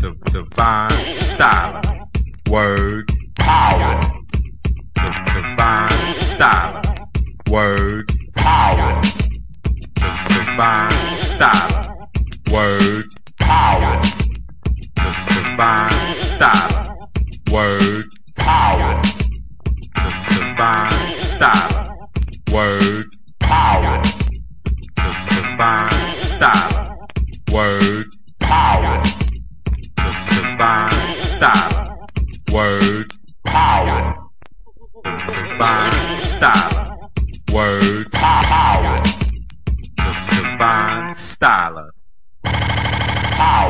the divine styler. Word power, the divine styler. Word power, the divine styler. Word power, the divine styler. Word power, the divine styler. Word power, the divine styler. Word Stop. Word power. Divine style. Word power. The Divine style. Power.